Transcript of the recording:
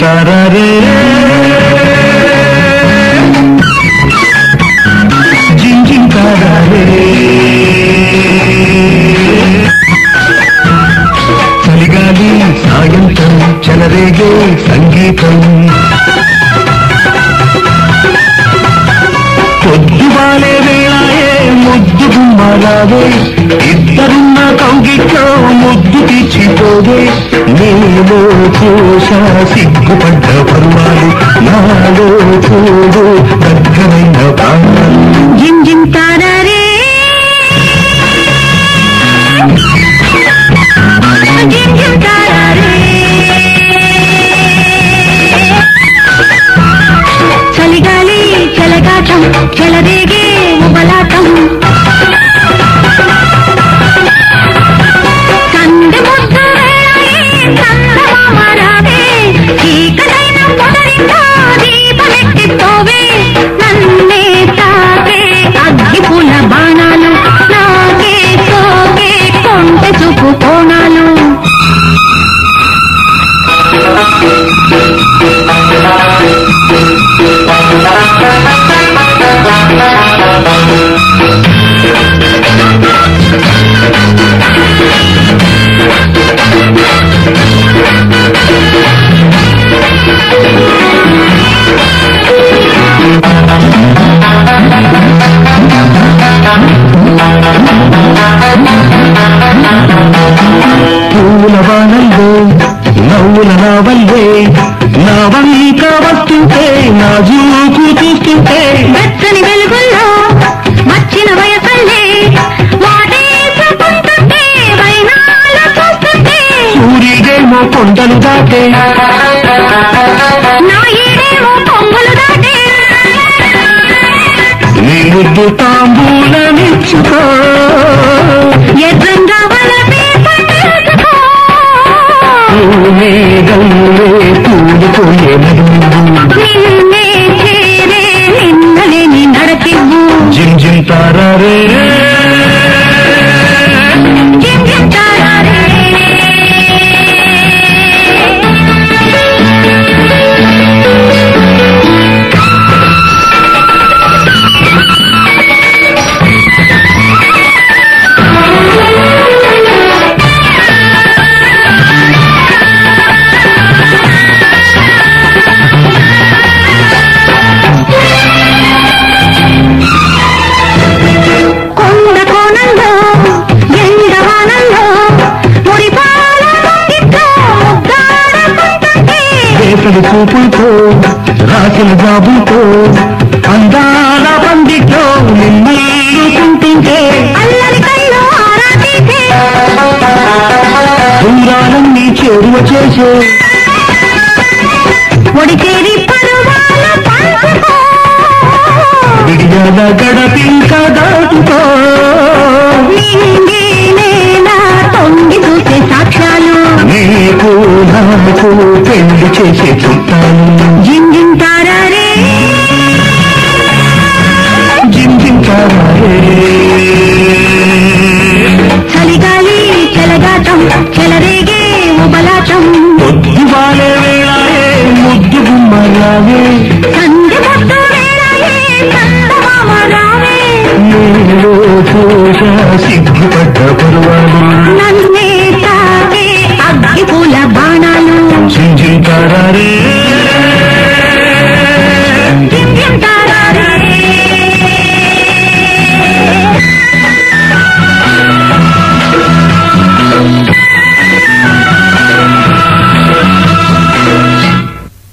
தரரே ஜிஞ்சின் தரரே చలిగాలి సాయంత్రం చెలరేగే సంగీతం పొద్దువాలే వేళాయే ముద్దు గుమ్మాలావే తీర్చిపోగే నీలో చూసా సిగ్గుపడ్డ పర్వాలు నాలో చూడు దగ్గరైన ప్రాణాలు. జిమ్ చలిగాలి చలగాటం చలదేగే నా జూకు చూస్తుంటే వెచ్చని వెలుగుల్లో వచ్చిన వయసల్లే వాటేసుకుంటుంటే వైనాలు చూస్తుంటే. సూర్యుడేమో కొండలు పొంగులు దాటే. నీ ముద్దు తాంబూలమిచ్చుకో. వేసవి చూపులతో రాసిన జాబులతో అందాల కళ్ళు ఆరా తీసే దూరాలన్నీ చేరువ చేసే. ఒడిచేరి విడియాల గడపింక దాటుకో చేసే చుట్టాలు చలిగాలి చెలగాటం చెలరేగే ఉబలాటం. పొద్దువాలే వేళాయే ముద్దు గుమ్మలాగే సంధ్య ముద్దు వేళాయే చందమామ రావే నీలో చూస సిగ్గుపడ్డ పర్వాలు నన్నే